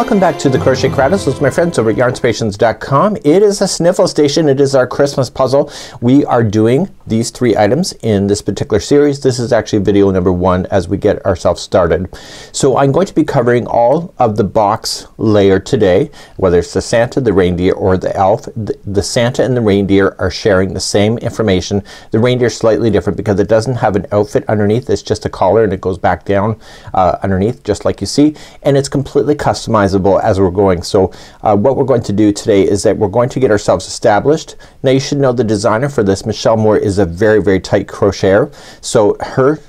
Welcome back to the Crochet Chronicles with my friends over at yarnspirations.com. It is a sniffle station. It is our Christmas puzzle. We are doing these three items in this particular series. This is actually video number one as we get ourselves started. So I'm going to be covering all of the box layer today, whether it's the Santa, the reindeer, or the elf. The, the Santa and the reindeer are sharing the same information. The reindeer is slightly different because it doesn't have an outfit underneath. It's just a collar and it goes back down uh, underneath just like you see. And it's completely customized customizable as we're going. So uh, what we're going to do today is that we're going to get ourselves established. Now you should know the designer for this, Michelle Moore, is a very very tight crocheter. So her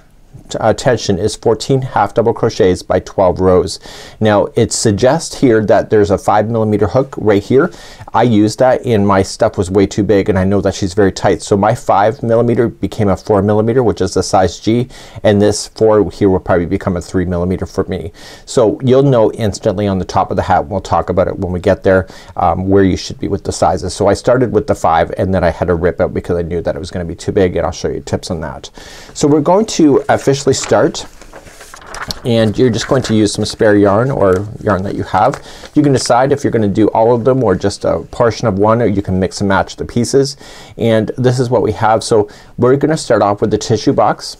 uh, tension is 14 half double crochets by 12 rows. Now it suggests here that there's a 5 millimeter hook right here. I used that and my stuff was way too big and I know that she's very tight. So my 5 millimeter became a 4 millimeter which is the size G and this 4 here will probably become a 3 millimeter for me. So you'll know instantly on the top of the hat we'll talk about it when we get there um, where you should be with the sizes. So I started with the 5 and then I had to rip it because I knew that it was gonna be too big and I'll show you tips on that. So we're going to officially start and you're just going to use some spare yarn or yarn that you have. You can decide if you're going to do all of them or just a portion of one or you can mix and match the pieces and this is what we have. So we're going to start off with the tissue box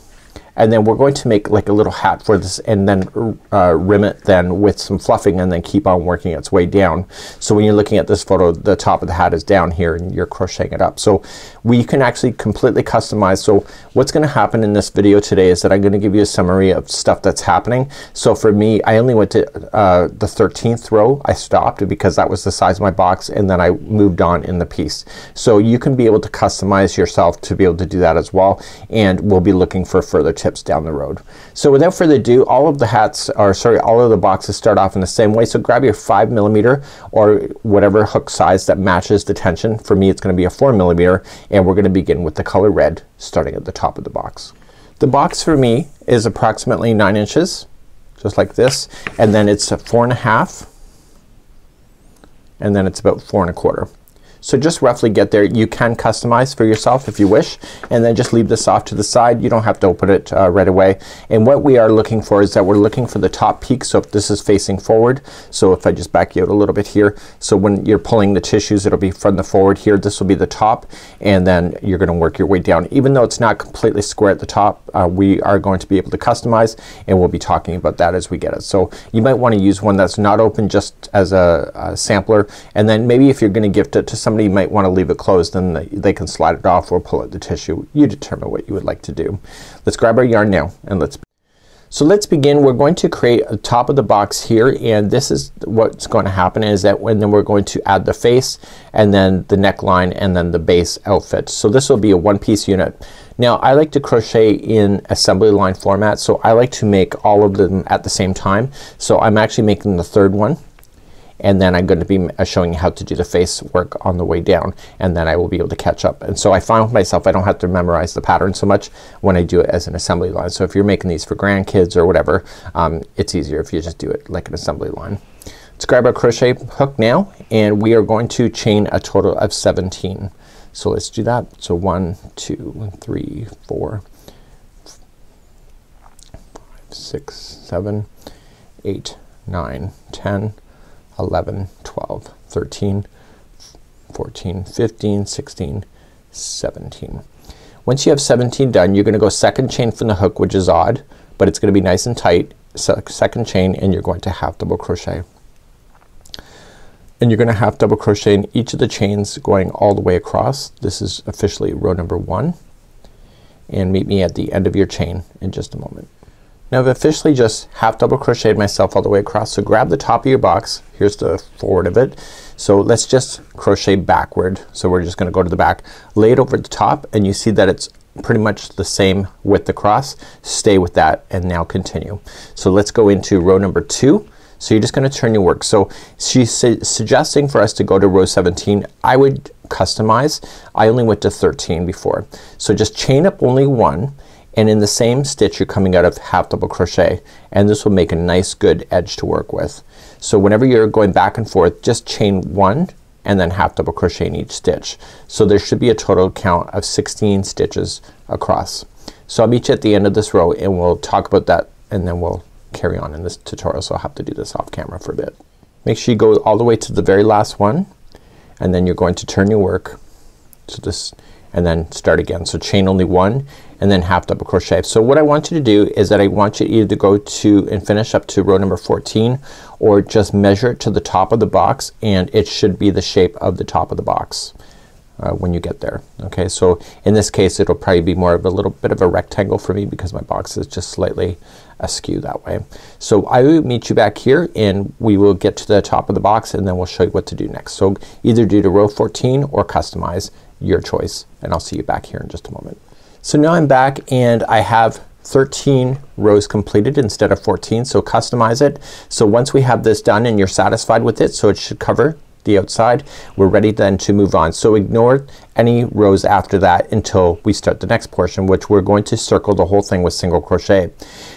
and then we're going to make like a little hat for this and then uh, rim it then with some fluffing and then keep on working its way down. So when you're looking at this photo the top of the hat is down here and you're crocheting it up. So we can actually completely customize. So what's gonna happen in this video today is that I'm gonna give you a summary of stuff that's happening. So for me I only went to uh, the 13th row. I stopped because that was the size of my box and then I moved on in the piece. So you can be able to customize yourself to be able to do that as well and we'll be looking for further tips down the road. So without further ado all of the hats are sorry all of the boxes start off in the same way. So grab your five millimeter or whatever hook size that matches the tension. For me it's gonna be a four millimeter and we're gonna begin with the color red starting at the top of the box. The box for me is approximately nine inches just like this and then it's a four and a half and then it's about four and a quarter. So just roughly get there. You can customize for yourself if you wish and then just leave this off to the side. You don't have to open it uh, right away. And what we are looking for is that we're looking for the top peak. So if this is facing forward, so if I just back you out a little bit here, so when you're pulling the tissues it'll be from the forward here. This will be the top and then you're gonna work your way down. Even though it's not completely square at the top uh, we are going to be able to customize and we'll be talking about that as we get it. So you might want to use one that's not open just as a, a sampler and then maybe if you're gonna gift it to somebody somebody might want to leave it closed and they can slide it off or pull out the tissue. You determine what you would like to do. Let's grab our yarn now and let's so let's begin. We're going to create a top of the box here and this is what's going to happen is that when then we're going to add the face and then the neckline and then the base outfit. So this will be a one-piece unit. Now I like to crochet in assembly line format so I like to make all of them at the same time. So I'm actually making the third one and then I'm going to be uh, showing you how to do the face work on the way down and then I will be able to catch up. And so I find with myself I don't have to memorize the pattern so much when I do it as an assembly line. So if you're making these for grandkids or whatever um, it's easier if you just do it like an assembly line. Let's grab our crochet hook now and we are going to chain a total of 17. So let's do that. So one, two, three, four, five, six, seven, eight, nine, ten. 11, 12, 13, 14, 15, 16, 17. Once you have 17 done you're gonna go second chain from the hook which is odd but it's gonna be nice and tight second chain and you're going to half double crochet and you're gonna half double crochet in each of the chains going all the way across. This is officially row number one and meet me at the end of your chain in just a moment. Now I've officially just half double crocheted myself all the way across. So grab the top of your box. Here's the forward of it. So let's just crochet backward. So we're just gonna go to the back. Lay it over the top and you see that it's pretty much the same width across. Stay with that and now continue. So let's go into row number two. So you're just gonna turn your work. So she's su suggesting for us to go to row 17. I would customize. I only went to 13 before. So just chain up only one and in the same stitch you're coming out of half double crochet and this will make a nice good edge to work with. So whenever you're going back and forth just chain one and then half double crochet in each stitch. So there should be a total count of 16 stitches across. So I'll meet you at the end of this row and we'll talk about that and then we'll carry on in this tutorial. So I'll have to do this off camera for a bit. make sure you go all the way to the very last one and then you're going to turn your work to this and then start again. So chain only one and then half double crochet. So what I want you to do is that I want you either to go to and finish up to row number 14 or just measure it to the top of the box and it should be the shape of the top of the box uh, when you get there. Okay, so in this case it'll probably be more of a little bit of a rectangle for me because my box is just slightly askew that way. So I will meet you back here and we will get to the top of the box and then we'll show you what to do next. So either do to row 14 or customize your choice and I'll see you back here in just a moment. So now I'm back and I have 13 rows completed instead of 14 so customize it. So once we have this done and you're satisfied with it so it should cover the outside we're ready then to move on. So ignore any rows after that until we start the next portion which we're going to circle the whole thing with single crochet.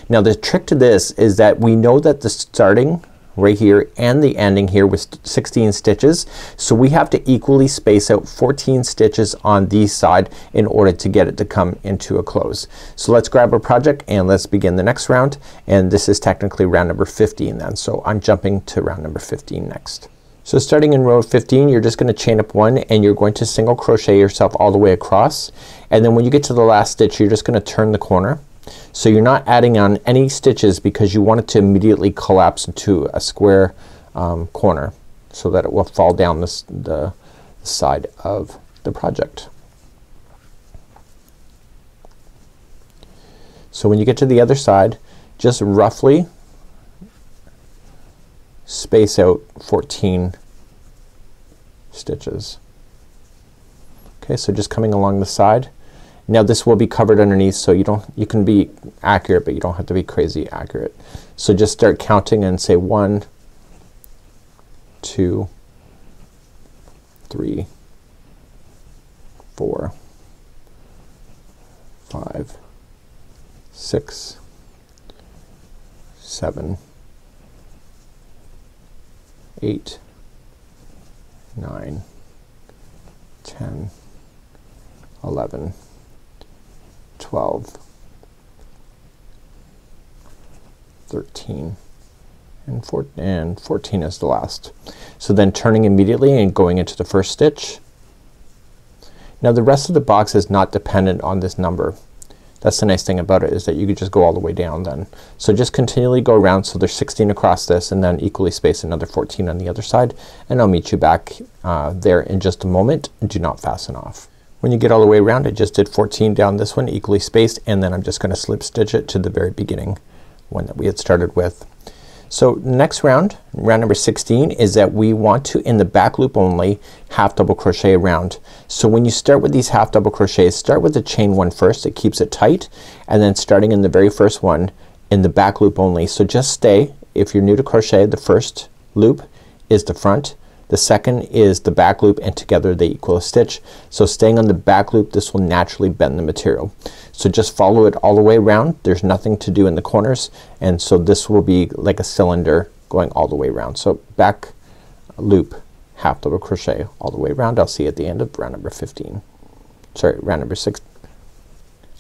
Now the trick to this is that we know that the starting right here and the ending here with 16 stitches. So we have to equally space out 14 stitches on the side in order to get it to come into a close. So let's grab our project and let's begin the next round and this is technically round number 15 then. So I'm jumping to round number 15 next. So starting in row 15 you're just gonna chain up one and you're going to single crochet yourself all the way across and then when you get to the last stitch you're just gonna turn the corner. So you're not adding on any stitches because you want it to immediately collapse into a square um, corner so that it will fall down this, the side of the project. So when you get to the other side just roughly space out 14 stitches. Okay, so just coming along the side. Now this will be covered underneath so you don't you can be accurate but you don't have to be crazy accurate. So just start counting and say one, two, three, four, five, six, seven, 8, 9, 10, 11, 12, 13, and, four, and 14 is the last. So then turning immediately and going into the first stitch. Now the rest of the box is not dependent on this number. That's the nice thing about it is that you could just go all the way down then. So just continually go around so there's 16 across this and then equally space another 14 on the other side and I'll meet you back uh, there in just a moment. Do not fasten off. When you get all the way around I just did 14 down this one equally spaced and then I'm just gonna slip stitch it to the very beginning one that we had started with. So next round, round number 16 is that we want to in the back loop only half double crochet around. So when you start with these half double crochets start with the chain one first. It keeps it tight and then starting in the very first one in the back loop only. So just stay if you're new to crochet the first loop is the front the second is the back loop and together they equal a stitch. So staying on the back loop this will naturally bend the material. So just follow it all the way around. There's nothing to do in the corners and so this will be like a cylinder going all the way around. So back loop half double crochet all the way around. I'll see you at the end of round number 15. Sorry round number 6.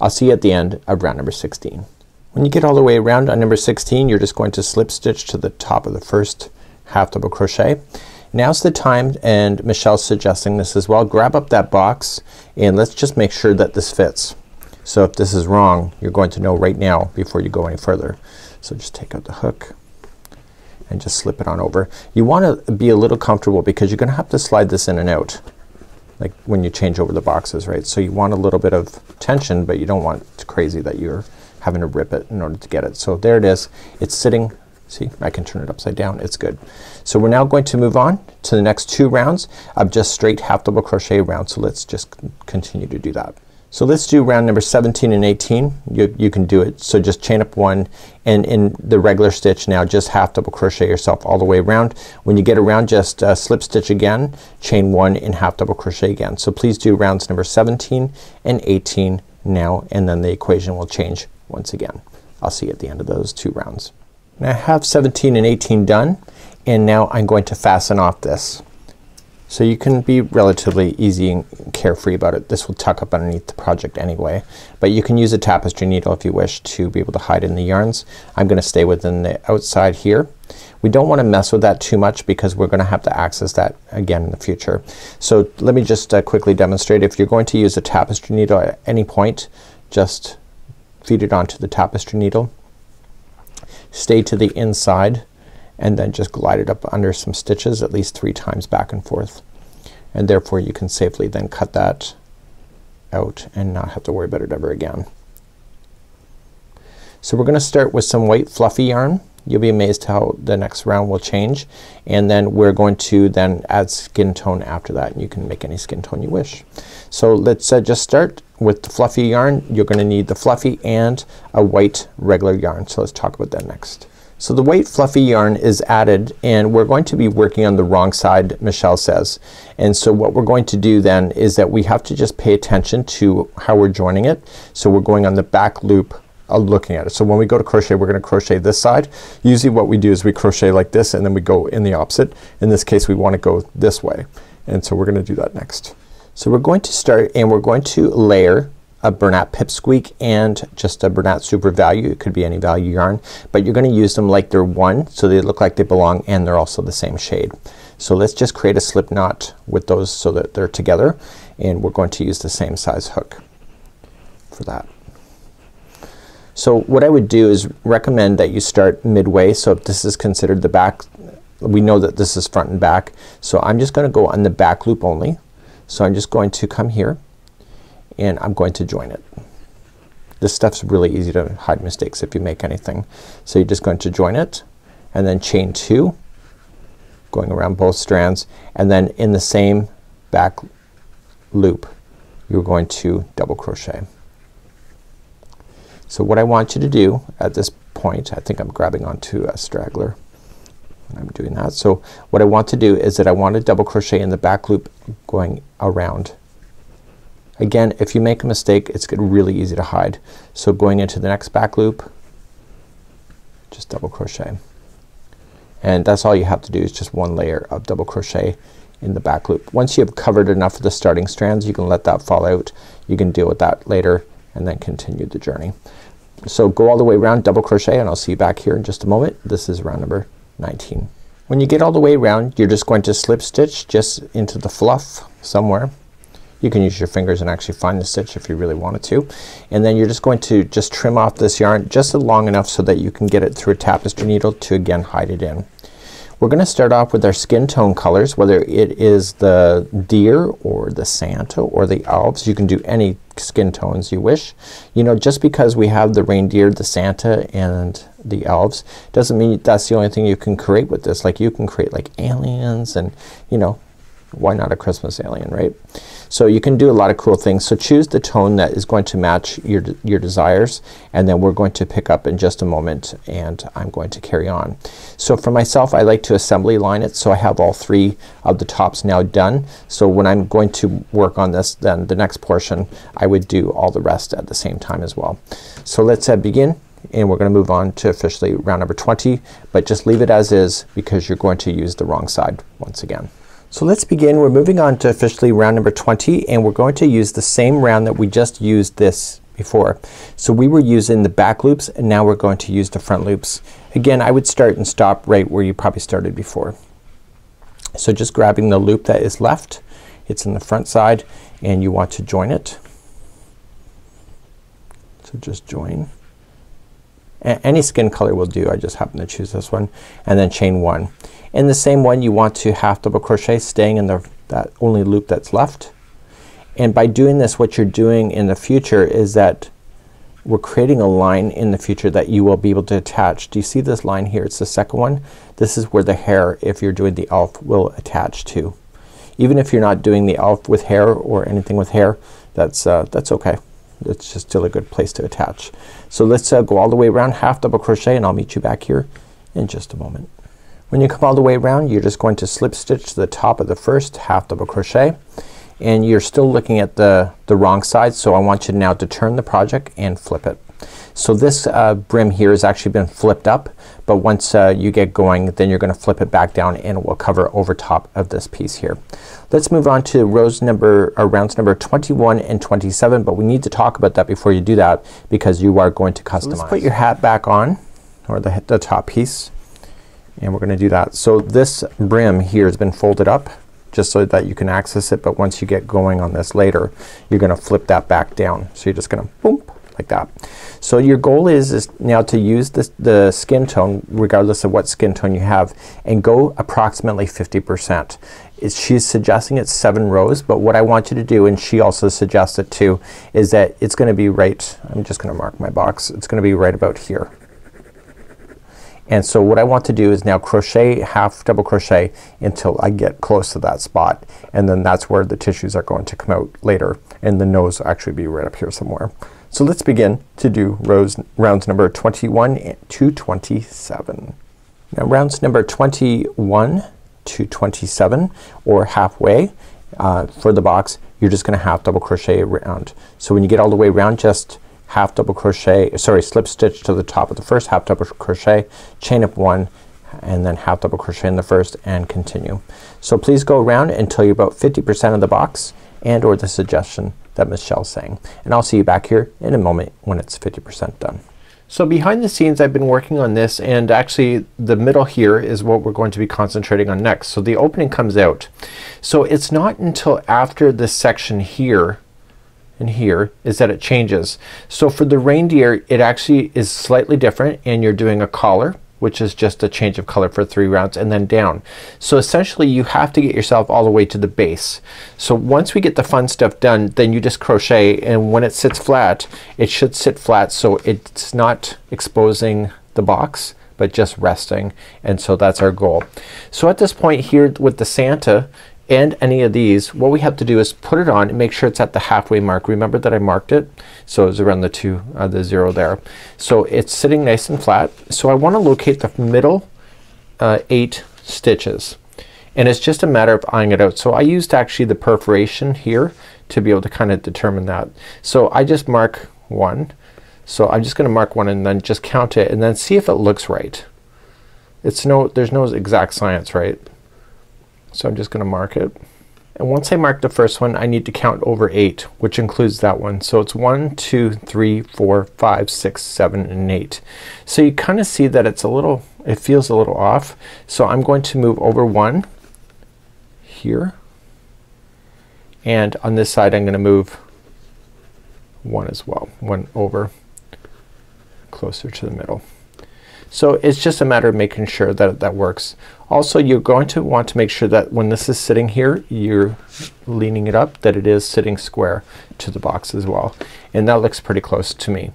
I'll see you at the end of round number 16. When you get all the way around on number 16 you're just going to slip stitch to the top of the first half double crochet Now's the time and Michelle's suggesting this as well. Grab up that box and let's just make sure that this fits. So if this is wrong you're going to know right now before you go any further. So just take out the hook and just slip it on over. You want to be a little comfortable because you're gonna have to slide this in and out like when you change over the boxes right. So you want a little bit of tension but you don't want it crazy that you're having to rip it in order to get it. So there it is. It's sitting See I can turn it upside down. It's good. So we're now going to move on to the next two rounds of just straight half double crochet rounds. So let's just continue to do that. So let's do round number 17 and 18. You, you can do it. So just chain up one and in the regular stitch now just half double crochet yourself all the way around. When you get around just uh, slip stitch again, chain one and half double crochet again. So please do rounds number 17 and 18 now and then the equation will change once again. I'll see you at the end of those two rounds. I have 17 and 18 done and now I'm going to fasten off this. So you can be relatively easy and carefree about it. This will tuck up underneath the project anyway. But you can use a tapestry needle if you wish to be able to hide in the yarns. I'm gonna stay within the outside here. We don't want to mess with that too much because we're gonna have to access that again in the future. So let me just uh, quickly demonstrate. If you're going to use a tapestry needle at any point just feed it onto the tapestry needle. Stay to the inside and then just glide it up under some stitches at least three times back and forth. And therefore you can safely then cut that out and not have to worry about it ever again. So we're gonna start with some white fluffy yarn. You'll be amazed how the next round will change and then we're going to then add skin tone after that and you can make any skin tone you wish. So let's uh, just start with the fluffy yarn. You're gonna need the fluffy and a white regular yarn. So let's talk about that next. So the white fluffy yarn is added and we're going to be working on the wrong side Michelle says. And so what we're going to do then is that we have to just pay attention to how we're joining it. So we're going on the back loop looking at it. So when we go to crochet we're gonna crochet this side. Usually what we do is we crochet like this and then we go in the opposite. In this case we wanna go this way. And so we're gonna do that next. So we're going to start and we're going to layer a Bernat Pipsqueak and just a Bernat Super Value. It could be any value yarn. But you're gonna use them like they're one so they look like they belong and they're also the same shade. So let's just create a slip knot with those so that they're together and we're going to use the same size hook for that. So what I would do is recommend that you start midway. So if this is considered the back we know that this is front and back. So I'm just gonna go on the back loop only. So I'm just going to come here and I'm going to join it. This stuff's really easy to hide mistakes if you make anything. So you're just going to join it and then chain two going around both strands and then in the same back loop you're going to double crochet. So what I want you to do at this point, I think I'm grabbing onto a straggler. I'm doing that. So what I want to do is that I want to double crochet in the back loop going around. Again if you make a mistake it's really easy to hide. So going into the next back loop just double crochet. And that's all you have to do is just one layer of double crochet in the back loop. Once you have covered enough of the starting strands you can let that fall out. You can deal with that later and then continue the journey. So go all the way around double crochet and I'll see you back here in just a moment. This is round number 19. When you get all the way around you're just going to slip stitch just into the fluff somewhere. You can use your fingers and actually find the stitch if you really wanted to. And then you're just going to just trim off this yarn just long enough so that you can get it through a tapestry needle to again hide it in. We're gonna start off with our skin tone colors whether it is the deer or the Santa or the elves. You can do any skin tones you wish. You know just because we have the reindeer, the Santa and the elves doesn't mean that's the only thing you can create with this. Like you can create like aliens and you know why not a Christmas alien right? So you can do a lot of cool things. So choose the tone that is going to match your, your desires and then we're going to pick up in just a moment and I'm going to carry on. So for myself I like to assembly line it so I have all three of the tops now done. So when I'm going to work on this then the next portion I would do all the rest at the same time as well. So let's uh, begin and we're gonna move on to officially round number 20 but just leave it as is because you're going to use the wrong side once again. So let's begin. We're moving on to officially round number 20 and we're going to use the same round that we just used this before. So we were using the back loops and now we're going to use the front loops. Again I would start and stop right where you probably started before. So just grabbing the loop that is left, it's in the front side and you want to join it. So just join. A any skin color will do. I just happen to choose this one and then chain one. In the same one you want to half double crochet staying in the that only loop that's left. And by doing this what you're doing in the future is that we're creating a line in the future that you will be able to attach. Do you see this line here? It's the second one. This is where the hair, if you're doing the elf, will attach to. Even if you're not doing the elf with hair or anything with hair, that's, uh, that's okay. It's just still a good place to attach. So let's uh, go all the way around half double crochet and I'll meet you back here in just a moment. When you come all the way around you're just going to slip stitch to the top of the first half double crochet and you're still looking at the, the wrong side so I want you now to turn the project and flip it. So this uh, brim here has actually been flipped up but once uh, you get going then you're gonna flip it back down and it will cover over top of this piece here. Let's move on to rows number or rounds number 21 and 27 but we need to talk about that before you do that because you are going to customize. So let's put your hat back on or the, the top piece and we're gonna do that. So this brim here has been folded up just so that you can access it but once you get going on this later you're gonna flip that back down. So you're just gonna boom like that. So your goal is, is now to use this, the skin tone regardless of what skin tone you have and go approximately 50%. she's suggesting it's seven rows but what I want you to do and she also suggests it too is that it's gonna be right I'm just gonna mark my box it's gonna be right about here. And so what I want to do is now crochet half double crochet until I get close to that spot and then that's where the tissues are going to come out later and the nose will actually be right up here somewhere. So let's begin to do rows rounds number 21 to 27. Now rounds number 21 to 27 or halfway uh, for the box you're just gonna half double crochet around. So when you get all the way around just half double crochet sorry slip stitch to the top of the first half double crochet chain up one and then half double crochet in the first and continue. So please go around until you're about 50% of the box and or the suggestion that Michelle's saying. And I'll see you back here in a moment when it's 50% done. So behind the scenes I've been working on this and actually the middle here is what we're going to be concentrating on next. So the opening comes out. So it's not until after this section here here is that it changes. So for the reindeer it actually is slightly different and you're doing a collar which is just a change of color for three rounds and then down. So essentially you have to get yourself all the way to the base. So once we get the fun stuff done then you just crochet and when it sits flat it should sit flat so it's not exposing the box but just resting and so that's our goal. So at this point here with the Santa and any of these what we have to do is put it on and make sure it's at the halfway mark. Remember that I marked it? So it's around the two uh, the zero there. So it's sitting nice and flat. So I want to locate the middle uh, eight stitches and it's just a matter of eyeing it out. So I used actually the perforation here to be able to kind of determine that. So I just mark one. So I'm just gonna mark one and then just count it and then see if it looks right. It's no there's no exact science right so I'm just gonna mark it. And once I mark the first one I need to count over eight which includes that one. So it's one, two, three, four, five, six, seven, and eight. So you kind of see that it's a little it feels a little off. So I'm going to move over one here and on this side I'm gonna move one as well. One over closer to the middle. So it's just a matter of making sure that that works. Also you're going to want to make sure that when this is sitting here you're leaning it up that it is sitting square to the box as well. And that looks pretty close to me.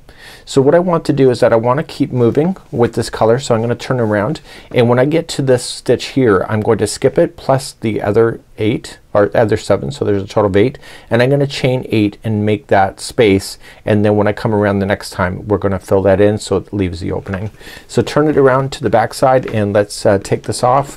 So what I want to do is that I want to keep moving with this color so I'm gonna turn around and when I get to this stitch here I'm going to skip it plus the other eight or other seven so there's a total of eight and I'm gonna chain eight and make that space and then when I come around the next time we're gonna fill that in so it leaves the opening. So turn it around to the back side and let's uh, take this off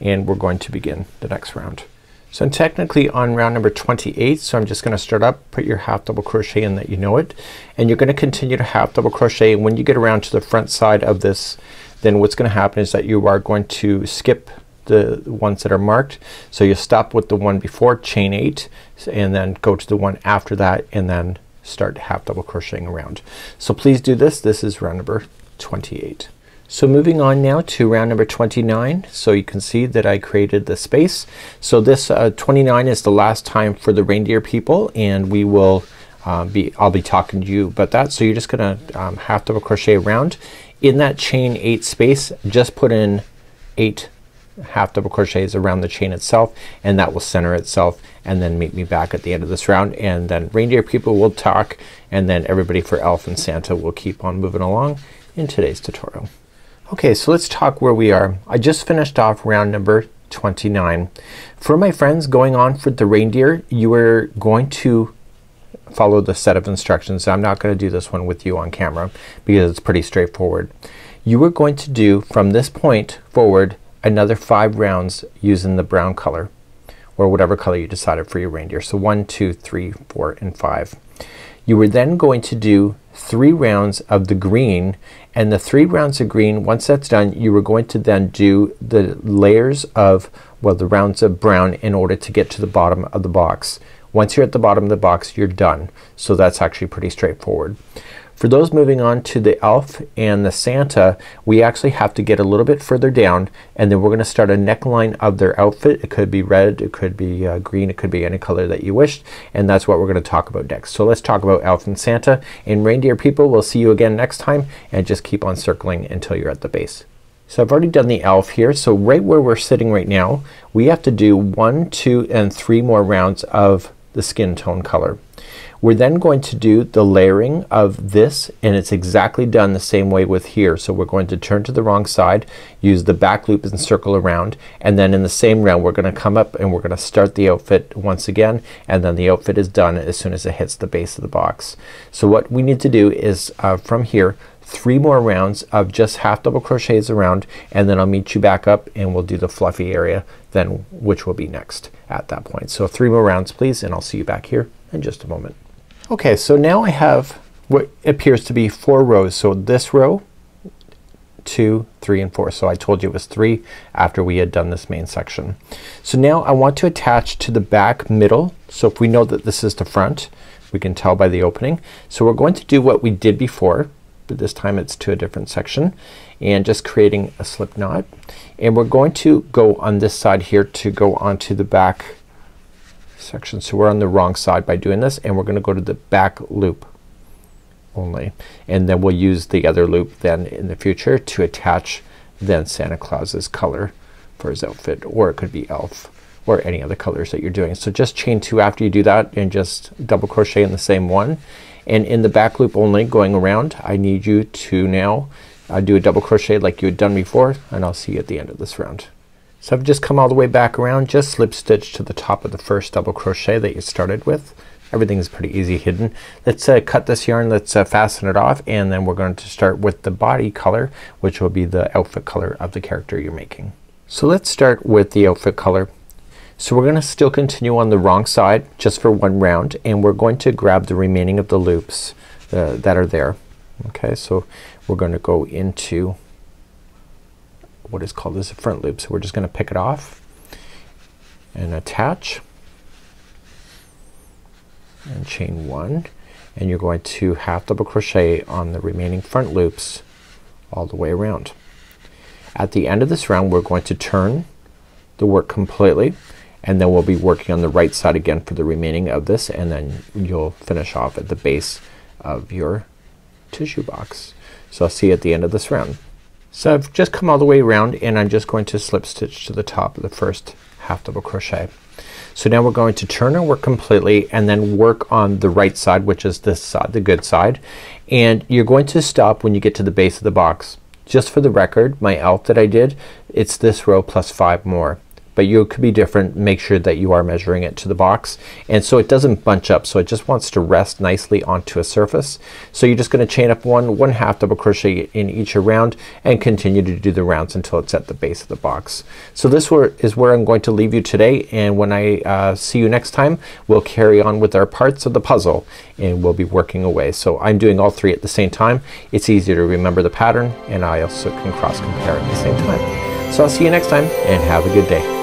and we're going to begin the next round. So I'm technically on round number 28 so I'm just gonna start up put your half double crochet in that you know it and you're gonna continue to half double crochet and when you get around to the front side of this then what's gonna happen is that you are going to skip the ones that are marked. So you stop with the one before chain eight and then go to the one after that and then start half double crocheting around. So please do this. This is round number 28. So moving on now to round number 29. So you can see that I created the space. So this uh, 29 is the last time for the reindeer people and we will uh, be I'll be talking to you about that. So you're just gonna um, half double crochet around. In that chain eight space just put in eight half double crochets around the chain itself and that will center itself and then meet me back at the end of this round and then reindeer people will talk and then everybody for elf and Santa will keep on moving along in today's tutorial. Okay, so let's talk where we are. I just finished off round number 29. For my friends going on for the reindeer, you are going to follow the set of instructions. I'm not gonna do this one with you on camera because it's pretty straightforward. You are going to do from this point forward another five rounds using the brown color or whatever color you decided for your reindeer. So one, two, three, four, and five. You are then going to do three rounds of the green and the three rounds of green once that's done you were going to then do the layers of well the rounds of brown in order to get to the bottom of the box. Once you're at the bottom of the box you're done. So that's actually pretty straightforward. For those moving on to the elf and the Santa we actually have to get a little bit further down and then we're gonna start a neckline of their outfit. It could be red, it could be uh, green, it could be any color that you wished and that's what we're gonna talk about next. So let's talk about elf and Santa and reindeer people. We'll see you again next time and just keep on circling until you're at the base. So I've already done the elf here. So right where we're sitting right now we have to do one, two, and three more rounds of the skin tone color. We're then going to do the layering of this and it's exactly done the same way with here. So we're going to turn to the wrong side, use the back loop and circle around and then in the same round we're gonna come up and we're gonna start the outfit once again and then the outfit is done as soon as it hits the base of the box. So what we need to do is uh, from here three more rounds of just half double crochets around and then I'll meet you back up and we'll do the fluffy area then which will be next at that point. So three more rounds please and I'll see you back here in just a moment. Okay so now I have what appears to be four rows. So this row two, three, and four. So I told you it was three after we had done this main section. So now I want to attach to the back middle. So if we know that this is the front we can tell by the opening. So we're going to do what we did before but this time it's to a different section and just creating a slip knot and we're going to go on this side here to go onto the back section. So we're on the wrong side by doing this and we're gonna go to the back loop only and then we'll use the other loop then in the future to attach then Santa Claus's color for his outfit or it could be elf or any other colors that you're doing. So just chain two after you do that and just double crochet in the same one and in the back loop only going around I need you to now uh, do a double crochet like you had done before and I'll see you at the end of this round. So I've just come all the way back around just slip stitch to the top of the first double crochet that you started with. Everything is pretty easy hidden. Let's uh, cut this yarn, let's uh, fasten it off and then we're going to start with the body color which will be the outfit color of the character you're making. So let's start with the outfit color. So we're gonna still continue on the wrong side just for one round and we're going to grab the remaining of the loops uh, that are there. Okay, so we're gonna go into what is called as a front loop. So we're just gonna pick it off and attach and chain one and you're going to half double crochet on the remaining front loops all the way around. At the end of this round we're going to turn the work completely and then we'll be working on the right side again for the remaining of this and then you'll finish off at the base of your tissue box. So I'll see you at the end of this round. So I've just come all the way around and I'm just going to slip stitch to the top of the first half double crochet. So now we're going to turn our work completely and then work on the right side which is this side, the good side. And you're going to stop when you get to the base of the box. Just for the record my elf that I did it's this row plus five more but you could be different make sure that you are measuring it to the box. And so it doesn't bunch up. So it just wants to rest nicely onto a surface. So you're just gonna chain up one one half double crochet in each round and continue to do the rounds until it's at the base of the box. So this is where I'm going to leave you today. And when I uh, see you next time we'll carry on with our parts of the puzzle and we'll be working away. So I'm doing all three at the same time. It's easier to remember the pattern and I also can cross compare at the same time. So I'll see you next time and have a good day